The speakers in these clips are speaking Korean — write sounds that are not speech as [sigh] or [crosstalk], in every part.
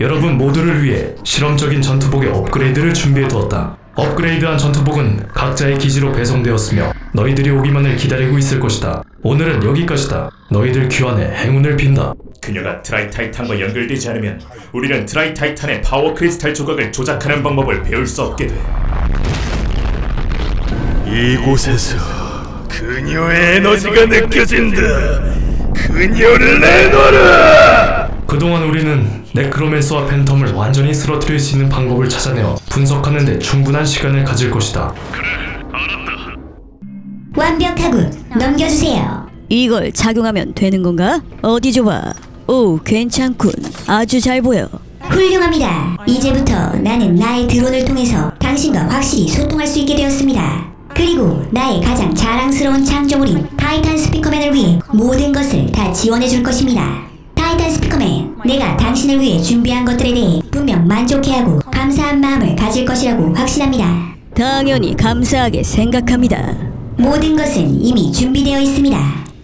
여러분 모두를 위해 실험적인 전투복의 업그레이드를 준비해 두었다. 업그레이드한 전투복은 각자의 기지로 배송되었으며 너희들이 오기만을 기다리고 있을 것이다. 오늘은 여기까지다. 너희들 귀환에 행운을 빈다. 그녀가 드라이타이탄과 연결되지 않으면 우리는 드라이타이탄의 파워 크리스탈 조각을 조작하는 방법을 배울 수 없게 돼. 이곳에서 그녀의 에너지가 느껴진다. 그녀를 내놔라. 그동안 우리는 네크로맨서와 팬텀을 완전히 쓰러뜨릴 수 있는 방법을 찾아내어 분석하는 데 충분한 시간을 가질 것이다. 완벽하군. 넘겨주세요. 이걸 작용하면 되는 건가? 어디 줘봐. 오, 괜찮군. 아주 잘 보여. 훌륭합니다. 이제부터 나는 나의 드론을 통해서 당신과 확실히 소통할 수 있게 되었습니다. 그리고 나의 가장 자랑스러운 창조물인 타이탄 스피커맨을 위해 모든 것을 다 지원해 줄 것입니다. 타이탄 스피커맨, 내가 당신을 위해 준비한 것들에 대해 분명 만족해하고 감사한 마음을 가질 것이라고 확신합니다. 당연히 감사하게 생각합니다. 모든 것은 이미 준비되어 있습니다.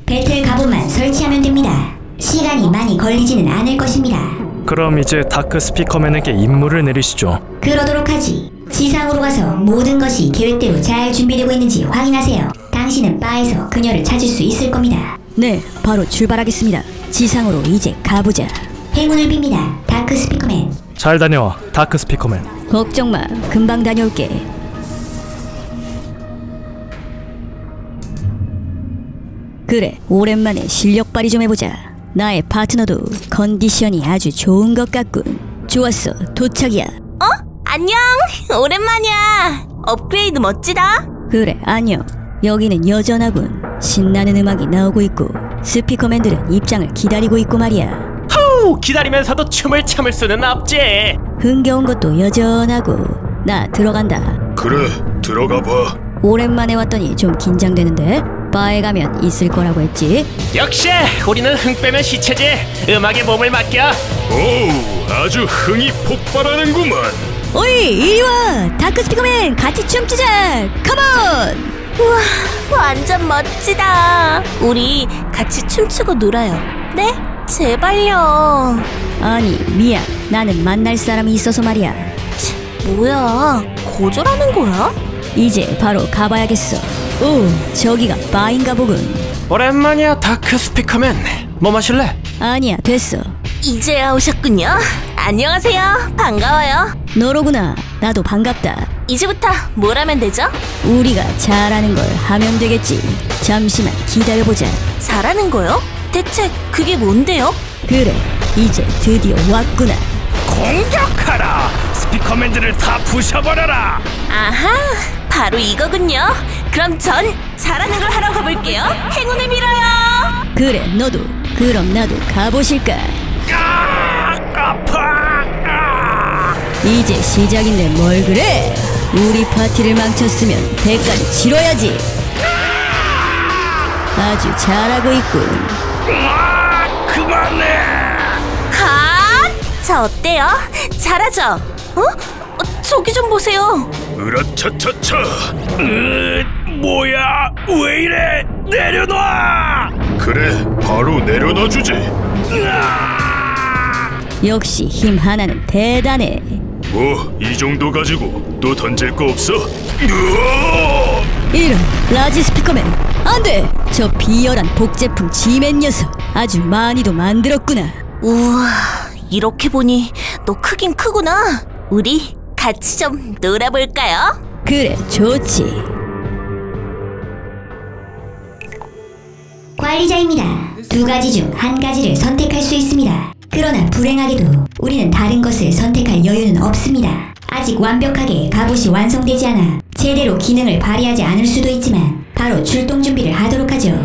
배틀 갑옷만 설치하면 됩니다. 시간이 많이 걸리지는 않을 것입니다. 그럼 이제 다크 스피커맨에게 임무를 내리시죠. 그러도록 하지. 지상으로 가서 모든 것이 계획대로 잘 준비되고 있는지 확인하세요. 당신은 바에서 그녀를 찾을 수 있을 겁니다. 네, 바로 출발하겠습니다. 지상으로 이제 가보자. 행운을 빕니다. 다크 스피커맨. 잘 다녀와, 다크 스피커맨. 걱정 마. 금방 다녀올게. 그래, 오랜만에 실력 발휘 좀 해보자. 나의 파트너도 컨디션이 아주 좋은 것 같군. 좋았어, 도착이야. 안녕! [laughs] 오랜만이야! 업그레이드 멋지다! 그래, 안녕. 여기는 여전하군. 신나는 음악이 나오고 있고 스피커맨들은 입장을 기다리고 있고 말이야. 후, 기다리면서도 춤을 참을 수는 없지. 흥겨운 것도 여전하고 나 들어간다. 그래, 들어가 봐. 오랜만에 왔더니 좀 긴장되는데 바에 가면 있을 거라고 했지. 역시 우리는 흥 빼면 시체지. 음악에 몸을 맡겨. 오, 아주 흥이 폭발하는구만. 오이 이리 와 다크 스피커맨 같이 춤추자. Come on. 우와, 완전 멋지다! 우리 같이 춤추고 놀아요. 네? 제발요. 아니 미안 나는 만날 사람이 있어서 말이야. 뭐야, 거절하는 거야? 이제 바로 가봐야겠어. 오 저기가 바인가 보군. 오랜만이야 다크 스피커맨. 뭐 마실래? 아니야 됐어. 이제야 오셨군요. 안녕하세요. 반가워요. 너로구나. 나도 반갑다. 이제부터 뭘 하면 되죠? 우리가 잘하는 걸 하면 되겠지. 잠시만 기다려보자. 잘하는 거요? 대체 그게 뭔데요? 그래, 이제 드디어 왔구나. 공격하라. 스피커맨들을 다 부셔버려라. 아하, 바로 이거군요. 그럼 전 잘하는 걸 하러 가볼게요. 행운을 빌어요. 그래, 너도. 그럼 나도 가보실까? 이제 시작인데 뭘 그래? 우리 파티를 망쳤으면 대가를 치러야지. 아주 잘하고 있군. 가! 자, 어때요? 잘하죠? 어? 어, 저기 좀 보세요. 으라차차차. 으, 뭐야? 왜 이래? 내려놔. 그래, 바로 내려놔 주지. 역시 힘 하나는 대단해. 뭐, 이 정도 가지고 또 던질 거 없어? 이런 라지 스피커맨 안 돼! 저 비열한 복제품 지맨 녀석 아주 많이도 만들었구나. 우와, 이렇게 보니 너 크긴 크구나. 우리 같이 좀 놀아볼까요? 그래, 좋지. 관리자입니다. 두 가지 중 한 가지를 선택할 수 있습니다. 그러나 불행하게도 우리는 다른 것을 선택할 여유는 없습니다. 아직 완벽하게 갑옷이 완성되지 않아 제대로 기능을 발휘하지 않을 수도 있지만 바로 출동 준비를 하도록 하죠.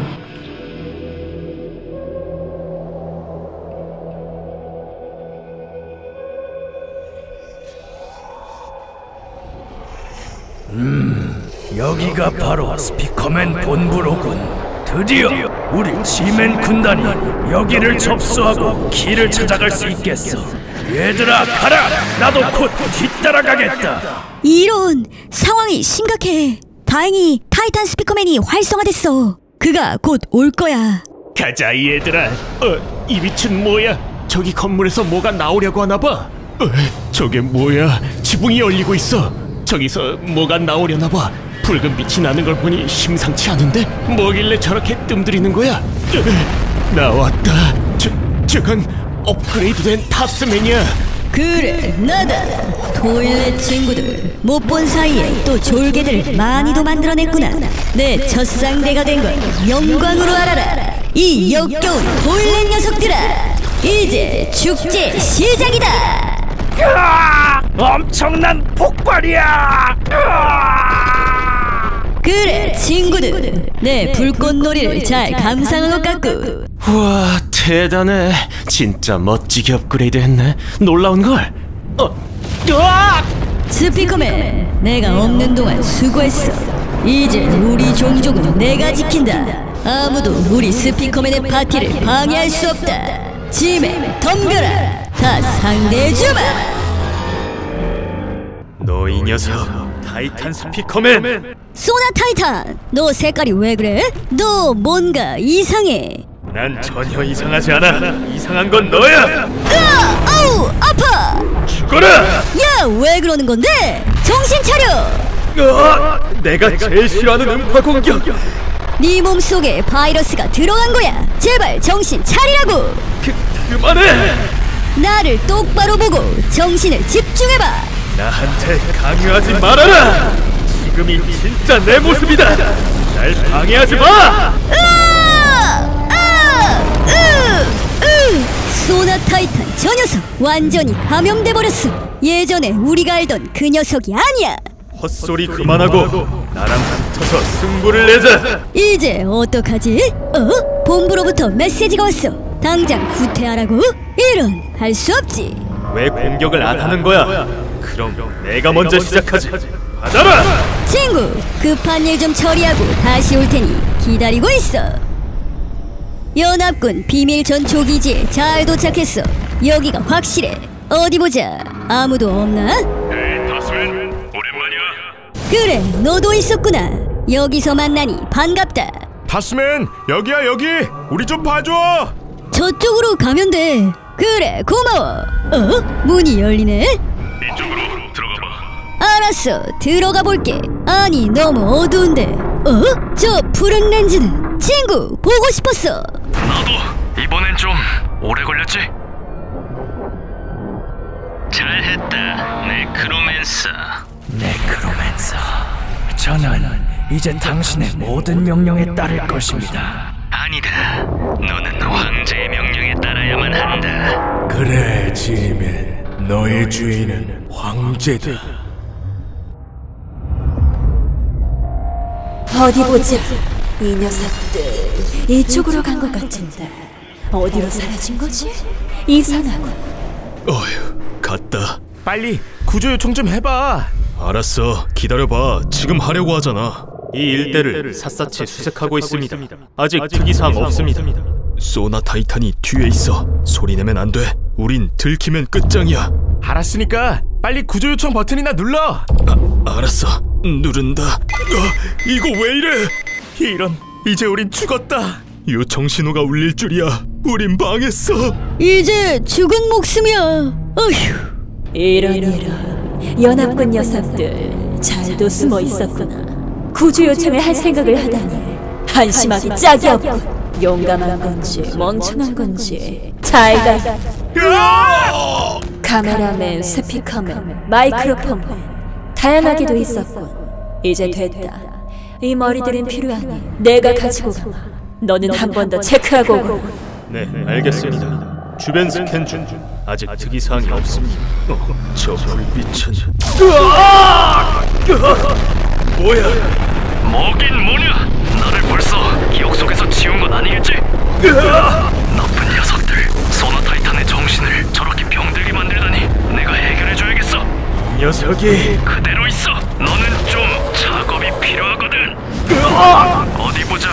여기가 바로 스피커맨 본부로군. 드디어 우리 지맨 군단이 여기를 접수하고 길을 찾아갈 수 있겠어. 얘들아 가라. 나도 곧 뒤따라가겠다. 이런 상황이 심각해. 다행히 타이탄 스피커맨이 활성화됐어. 그가 곧 올 거야. 가자 이 얘들아. 어, 이 빛은 뭐야? 저기 건물에서 뭐가 나오려고 하나 봐. 저게 뭐야? 지붕이 열리고 있어. 저기서 뭐가 나오려나 봐. 붉은 빛이 나는 걸 보니 심상치 않은데? 뭐길래 저렇게 뜸들이는 거야? 으, 나왔다. 저, 저건 업그레이드된 탑스맨이야. 그래 나다 토일렛 친구들 못 본 사이에 또 졸개들 많이도 만들어냈구나 내 첫 상대가 된 걸 영광으로 알아라 이 역겨운 토일렛 녀석들아 이제 축제 시작이다 엄청난 폭발이야! 그래 친구들. 내 불꽃놀이를 잘 감상한 것 같고. 와 대단해. 진짜 멋지게 업그레이드 했네. 놀라운 걸. 어! 스피커맨 내가 없는 동안 수고했어. 이제 우리 종족은 내가 지킨다. 아무도 우리 스피커맨의 파티를 방해할 수 없다. 짐에 덤벼라 다 상대해주마 너 이 녀석 타이탄 스피커맨. 소나 타이탄 너 색깔이 왜 그래? 너 뭔가 이상해 난 전혀 이상하지 않아. 이상한 건 너야. 으아! 아우 아파 죽어라. 야 왜 그러는 건데? 정신 차려 어, 내가 제일 싫어하는 음파 공격. 네 몸속에 바이러스가 들어간 거야 제발 정신 차리라고 그 그만해. 나를 똑바로 보고 정신을 집중해봐 나한테 강요하지 말아라. 지금이 진짜 내 모습이다. 날 방해하지 마. 으아! 아! 으! 으! 소나 타이탄 저 녀석 완전히 감염돼 버렸어 예전에 우리가 알던 그 녀석이 아니야 헛소리 그만하고 나랑 붙어서 승부를 내자. 이제 어떡하지? 어? 본부로부터 메시지가 왔어 당장 후퇴하라고? 이런 할 수 없지. 왜 공격을 안 하는 거야? 그럼 내가 먼저 시작하지. 받아라. 친구 급한 일 좀 처리하고 다시 올 테니 기다리고 있어. 연합군 비밀 전초 기지에 잘 도착했어. 여기가 확실해. 어디 보자. 아무도 없나? 그래 너도 있었구나. 여기서 만나니 반갑다. 다스맨 여기야 여기. 우리 좀 봐줘. 저쪽으로 가면 돼 그래 고마워 어? 문이 열리네 이쪽으로 들어가 봐 알았어 들어가 볼게 아니 너무 어두운데 어? 저 푸른 렌즈는 친구 보고 싶었어 나도 이번엔 좀 오래 걸렸지? 잘했다, 네크로맨서. 네크로맨서. 저는 이제 당신의 모든 명령에 따를 것입니다. 아니다. 너는 황제의 명령에 따라야만 한다. 그래 지맨 너의 주인은 황제다 어디 보자. 이 녀석들 이쪽으로 간 것 같은데 어디로 사라진 거지? 이상하고. 어휴, 갔다. 빨리 구조 요청 좀 해봐 알았어. 기다려봐. 지금 하려고 하잖아. 이 일대를 샅샅이 수색하고 있습니다. 아직 특이사항 없습니다. 소나 타이탄이 뒤에 있어. 소리 내면 안 돼. 우린 들키면 끝장이야. 알았으니까 빨리 구조 요청 버튼이나 눌러 아, 알았어. 누른다. 어, 이거 왜 이래? 이런 이제 우린 죽었다 요청 신호가 울릴 줄이야. 우린 망했어. 이제 죽은 목숨이야 어휴 이런 이런 연합군 녀석들 잘도 숨어 있었구나. 구조 요청을 할 생각을 하다니 한심하기 짝이 없고 용감한 건지 멍청한 건지 잘 가. 카메라맨, 스피커맨, 마이크로폰맨 다양하게 도 있었군. 이제 됐다. 이 머리들은 필요하니 내가 가지고 가. 너는 한 번 더 체크하고 오고. 네, 알겠습니다. 주변 스캔 중. 아직 특이 사항이 없습니다. 어, [laughs] 저 불빛은 뭐야? 뭐긴 뭐냐? 나를 벌써 기억 속에서 지운 건 아니겠지? 나쁜 녀석들. 소나 타이탄의 정신을 저렇게 병들게 만들다니 내가 해결해줘야겠어. 녀석이 그대로 있어. 너는 좀 작업이 필요하거든. 어디 보자.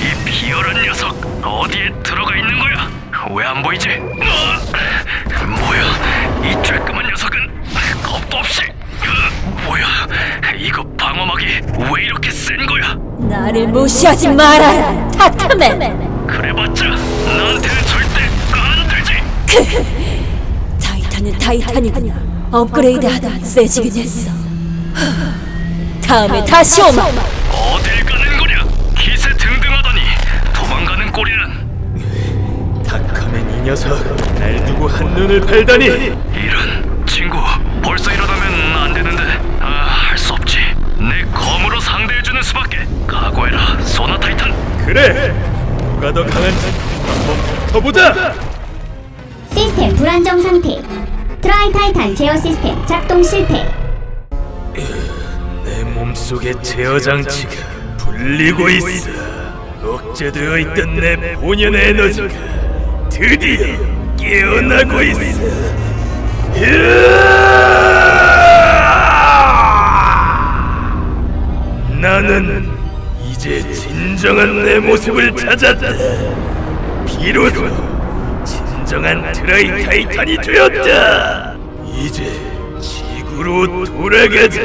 이 비열한 녀석 어디에 들어가 있는 거야? 왜 안 보이지? 어, 뭐야? 이 쬐끄만 왜 이렇게 센 거야? 나를 무시하지 마라, 타타맨. 그래봤자 나한테는 절대 안 되지. 타이탄 타이탄은 타이탄이구나. 업그레이드하다 세지긴 했어. 후, 다음에 다시 오마. 어딜 가는 거냐? 기세 등등하더니 도망가는 꼴이란 [laughs] 탁하면 이 녀석 날 두고 한 눈을 팔다니 이런 각오해라 소나 타이탄 그래 누가 더 강한지 한번 붙어보자 시스템 불안정 상태. 트라이 타이탄 제어 시스템 작동 실패. 내 몸속의 제어 장치가 풀리고 있어 억제되어 있던 내 본연의 에너지가 드디어 깨어나고 있어! 나는 이제 진정한 내 모습을 찾았다 비로소 진정한 트라이 타이탄이 되었다 이제 지구로 돌아가자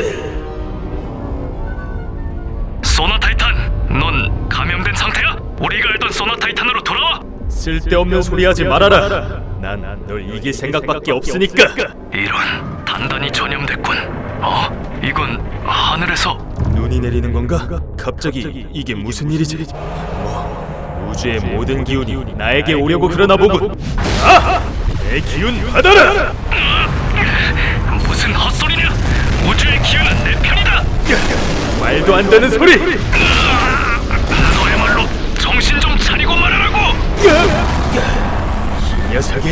소나 타이탄 넌 감염된 상태야? 우리가 알던 소나 타이탄으로 돌아와 쓸데없는 소리 하지 말아라. 난 널 이길 생각밖에 없으니까. 이런 단단히 전염됐군 어? 이건 하늘에서 눈이 내리는 건가? 갑자기 이게 무슨 일이지? 뭐 우주의 모든 기운이 나에게 오려고 그러나 보군. 아! 내 기운 받아라! 무슨 헛소리냐 우주의 기운은 내 편이다 말도 안 되는 소리! 너야말로 정신 좀 차리고 말하라고 이 녀석이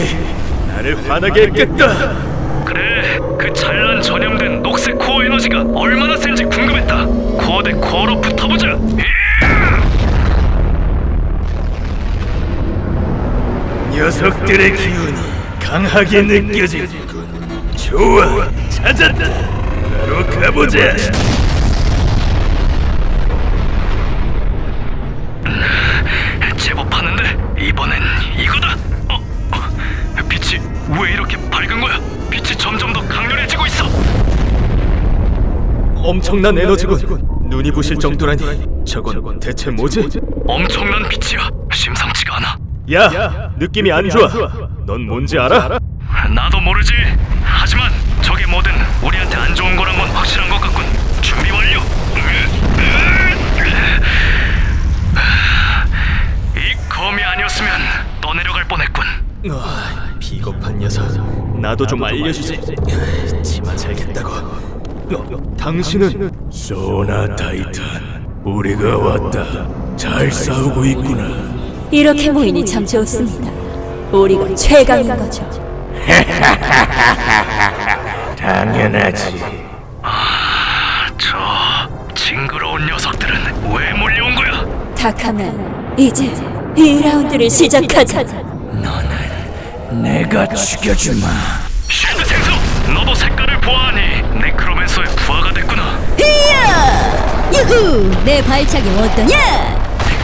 나를 화나게 했겠다. 그래 그 찬란 전염된 녹색 코어 에너지가 얼마나 센지 대 코어로 붙어보자 녀석들의 기운이 강하게 느껴지군. 좋아, 찾았다. 바로 가보자. 제법 하는데 이번엔 이거다 어? 어? 빛이 왜 이렇게 밝은 거야 빛이 점점 더 강렬해지고 있어 엄청난 에너지군. 눈이 부실 정도라니. 저건 대체 뭐지? 엄청난 빛이야 심상치가 않아 야, 느낌이 안 좋아. 넌 뭔지 알아? 나도 모르지 하지만 저게 뭐든 우리한테 안 좋은 거란 건 확실한 것 같군 준비 완료 이 검이 아니었으면 떠내려갈 뻔했군 아, 비겁한 녀석. 나도 좀 알려주지. 지만 살겠다고. 어, 당신은 소나 타이탄, 우리가 왔다. 잘 싸우고 있구나. 이렇게 모이니 참 좋습니다. 우리가 최강인 거죠. [laughs] 당연하지. 저 징그러운 녀석들은 왜 몰려온 거야 탁하면 이제 2라운드를 시작하자. 내가 죽여주마. 쉴드 생수 너도 색깔을 보아하니 네크로맨서의 부하가 됐구나 이야! 유후! 내 발차기 어떠냐?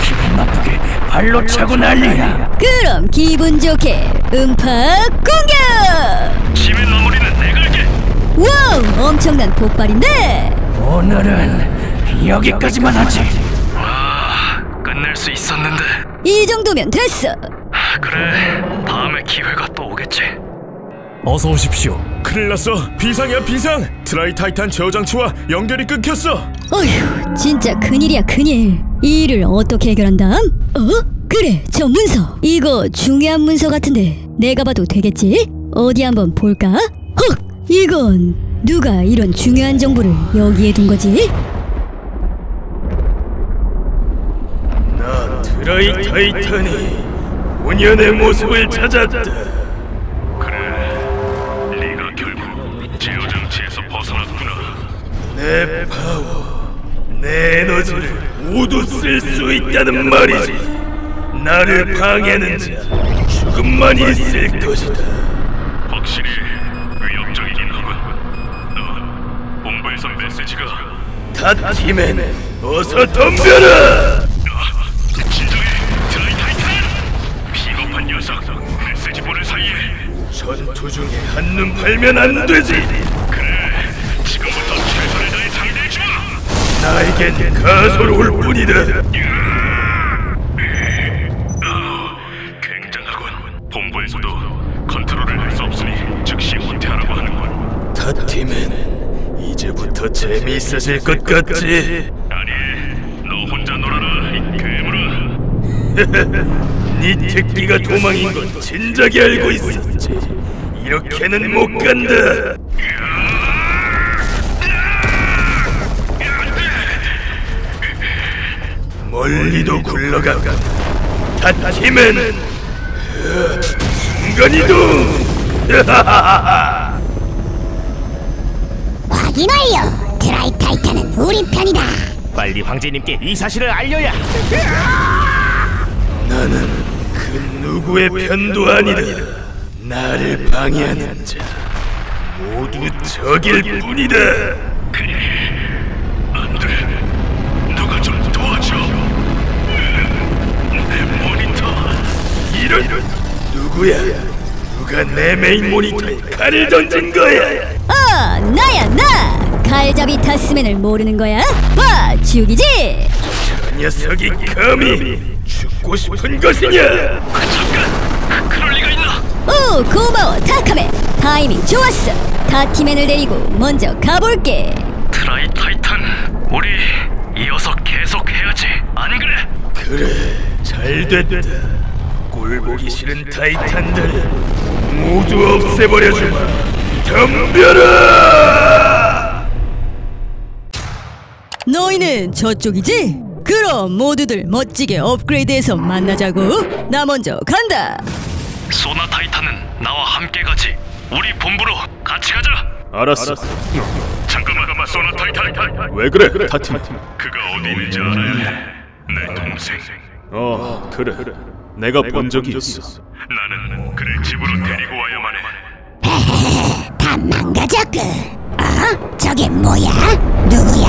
기분 나쁘게 발로 차고 난리야. 그럼 기분 좋게 음파 공격! 심의 마무리는 내가 할게 와우! 엄청난 폭발인데? 오늘은 여기까지만 하지. 와 끝낼 수 있었는데 이 정도면 됐어. 그래 다음에 기회가 또 오겠지 어서 오십시오. 큰일 났어. 비상이야 비상. 트라이 타이탄 제어 장치와 연결이 끊겼어. 어휴, 진짜 큰일이야 큰일. 이 일을 어떻게 해결한담? 어? 그래, 저 문서. 이거 중요한 문서 같은데 내가 봐도 되겠지? 어디 한번 볼까? 헉, 이건 누가 이런 중요한 정보를 여기에 둔 거지? 나 트라이 타이탄이 본연의 모습을 찾았다. 내 파워, 내 에너지를 모두 쓸 수 있다는 말이지. 나를 방해하는 자, 죽음만 있을 것이다. 확실히 위협적이긴 하군 너 본부에서 메시지가 타티맨, 어서 덤벼라! 진정해 트라이 타이탄 비겁한 녀석 메시지 보낼 사이에 전투 중에 한눈 팔면 안 되지. 나에겐 가소로울 뿐이다. 굉장하군 본부에서도 컨트롤을 할 수 없으니 즉시 혼 팀은 이제부터 재미있어질 것 같지? 아니, 너 혼자 놀아라, 이 괴물아. [laughs] 네 특기가 도망인 건 진작에 알고 있었지. 이렇게는 못 간다. 멀리도 굴러가고 다 팀은 순간이동. 확인 완료. 드라이 타이탄은 우리 편이다. 빨리 황제님께 이 사실을 알려야. 나는 그 누구의 편도 아니다. 나를 방해하는 자 모두 적일 뿐이다. 이런 누구야? 누가 내 메인 모니터에 칼을 던진 거야? 어, 나야 나. 칼잡이 타스맨을 모르는 거야? 봐, 죽이지. 저 녀석이 감히 죽고 싶은 것이냐? 잠깐. 그럴 리가 있나? 오, 고마워, 타카맨. 타이밍 좋았어. 타키맨을 데리고 먼저 가볼게. 트라이 타이탄. 우리 이어서 계속 해야지. 안 그래? 그래, 잘 됐다. 꼴 보기 싫은 타이탄들 모두 없애버려주마. 덤벼라! 너희는 저쪽이지? 그럼 모두들 멋지게 업그레이드해서 만나자고. 나 먼저 간다. 소나 타이탄은 나와 함께 가지. 우리 본부로 같이 가자. 알았어. 잠깐만, 잠깐만, 소나 타이탄. 왜 그래, 타티맨? 그가 어디 있는지 알아야 해. 내 동생. 어, 그래. 내가 본 적이 있어. 나는 그를 집으로 데리고 와야만 해. 다 망가졌고. 어? 저게 뭐야? 누구야?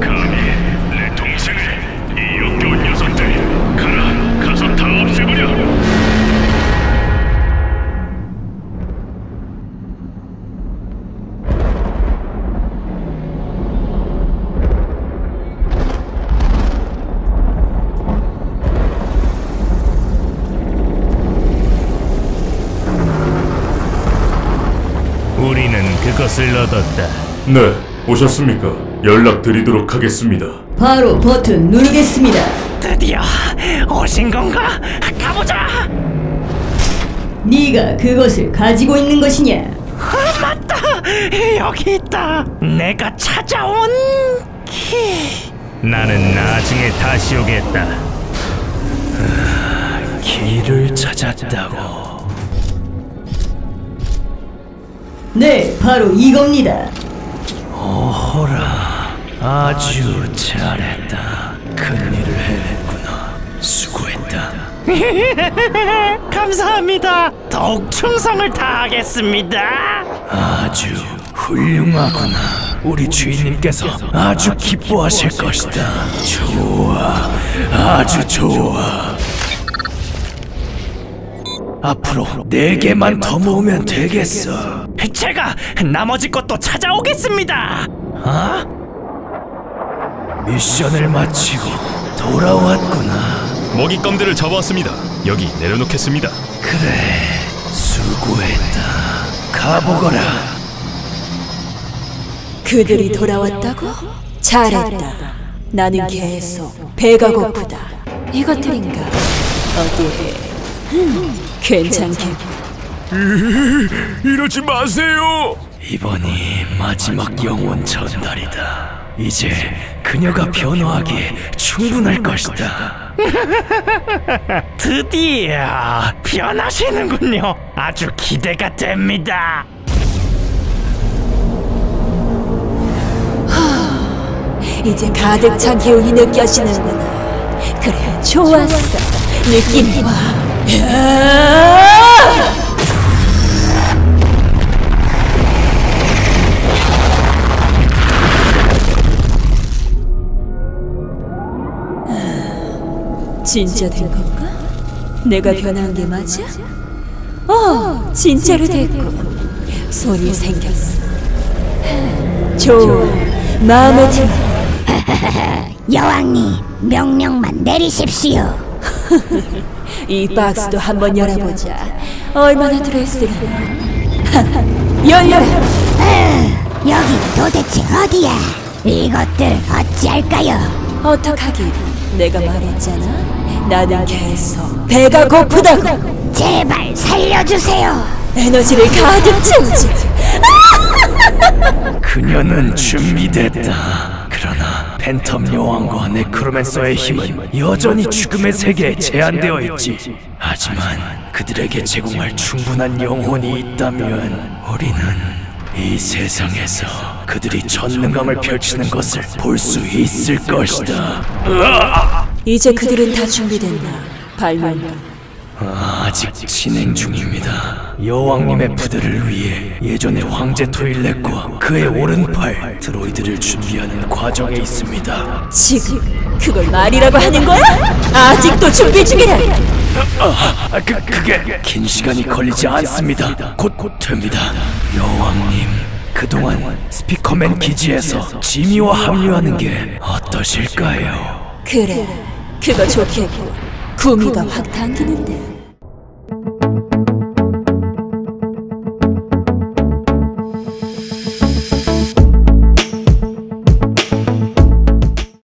감히 내 동생을 이 역겨운 녀석들 가라 가서 다 없애버려 것을 얻었다. 네, 오셨습니까? 연락 드리도록 하겠습니다. 바로 버튼 누르겠습니다. 드디어 오신 건가? 가보자. 네가 그것을 가지고 있는 것이냐? 맞다. 여기 있다. 내가 찾아온 키. 나는 나중에 다시 오겠다. 아, 길을 찾았다고. 네, 바로 이겁니다. 오호라, 아주 잘했다. 큰 일을 해냈구나. 수고했다. [laughs] 감사합니다. 더욱 충성을 다하겠습니다. 아주 훌륭하구나. 우리 주인님께서 아주 기뻐하실 것이다. 좋아, 아주 좋아. 앞으로 네 개만 더 모으면 되겠어. 제가 나머지 것도 찾아오겠습니다. 어? 미션을 마치고 돌아왔구나. 먹잇감들을 잡아왔습니다. 여기 내려놓겠습니다. 그래, 수고했다. 가보거라. 그들이 돌아왔다고? 잘했다. 나는 계속 배가 고프다. 이것들인가? 어디? 음, 괜찮겠고. 이러지 마세요. 이번이 마지막 영혼 전달이다. 이제 그녀가 변화하기에 충분할 것이다. [laughs] 드디어 변하시는군요. 아주 기대가 됩니다. 이제 가득 찬 기운이 느껴지는구나. 그래, 좋았어. 느낌이 와. 진짜 된 건가? 내가 변한 게 맞아? 어, 진짜로 됐고 손이 생겼어. 좋아, 마음에 들어. 여왕님, 명령만 내리십시오. [laughs] 이 박스도 한번 열어보자. 얼마나 들어있으려나? [laughs] 열려라. 여기 도대체 어디야? 이것들 어찌할까요? 어떡하긴 내가 말했잖아. 나는 계속 배가 고프다고. 제발 살려주세요. 에너지를 가득 채우지. 그녀는 준비됐다. 그러나 팬텀 여왕과 네크로맨서의 힘은 여전히 죽음의 세계에 제한되어 있지. 하지만 그들에게 제공할 충분한 영혼이 있다면 우리는 이 세상에서 그들이 전능감을 펼치는 것을 볼 수 있을 것이다. 이제 그들은 다 준비됐나? 발명가. 아직 진행 중입니다. 여왕님의 부대를 위해 예전의 황제 토일렛과 그의 오른팔 드로이드를 준비하는 과정에 있습니다. 지금 그걸 말이라고 하는 거야? 아직도 준비 중이라. 아, 그, 그게 긴 시간이 걸리지 않습니다. 곧, 곧 됩니다. 여왕님, 그동안 스피커맨 기지에서 지미와 합류하는 게 어떠실까요? 그래, 그거 좋겠고 구미가 확 당기는데.